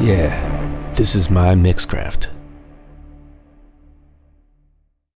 Yeah, this is my Mixcraft.